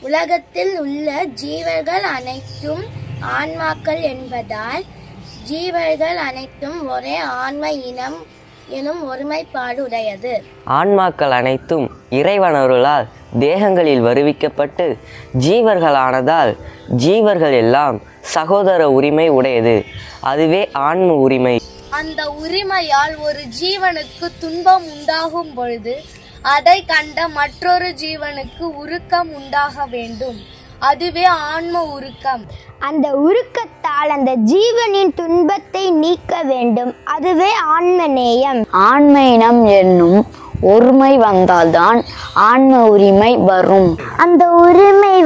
உலகத்தில் உள்ள ஜீவர்கள் அனைத்தும் ஆன்மாக்கள் என்பதால் ஜீவர்கள் அனைத்தும் ஒரே ஆன்ம இனம் எனும் ஒருமைப்பாடு உடையது. ஆன்மாக்கள் அனைத்தும் இறைவனருளால் தேகங்களில் வருவிக்கப்பட்டு ஜீவர்களானதால் ஜீவர்கள் எல்லாம் சகோதர உரிமை உடையது. அதுவே ஆன்ம உரிமை. அந்த உரிமையால் ஒரு ஜீவனுக்கு துன்பம் உண்டாகும் பொழுது அதை கண்ட மற்றொரு ஜீவனுக்கு உருக்கம் உண்டாக வேண்டும். அதுவே ஆன்ம உருக்கம். அந்த உருக்கத்தால் அந்த ஜீவனின் துன்பத்தை நீக்க வேண்டும். அதுவே ஆன்ம நேயம். ஆன்ம இனம் என்னும் ஒருமை வந்தால்தான் ஆன்ம உரிமை வரும். அந்த உரிமை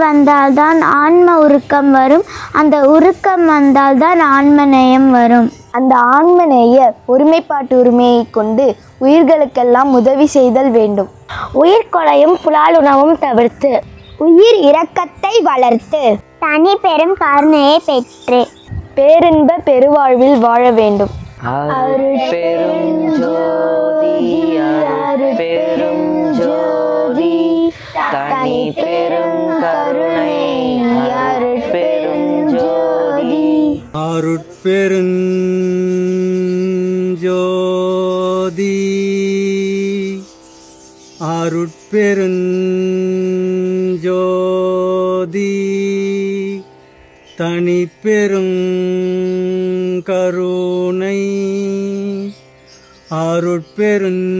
வந்தால்தான் ஆன்ம உருக்கம் வரும். அந்த உருக்கம் வந்தால்தான் ஆன்ம நேயம் வரும். அந்த ஆன்மநேய ஒருமைப்பாட்டு உரிமையை கொண்டு உயிர்களுக்கெல்லாம் உதவி செய்தல் வேண்டும். உயிர் கொலையும் புலாலுணவும் தவிர்த்து உயிர் இரக்கத்தை வளர்த்து தனி பெரும் கருணையை பெற்று பேரின்ப பெருவாழ்வில் வாழ வேண்டும். பெரும் அருட்பெருஞ்சோதி. அருட்பெருஞ்சோதி. தனி தனிப்பெரும் கருணை அருட்பெருஞ்சோதி.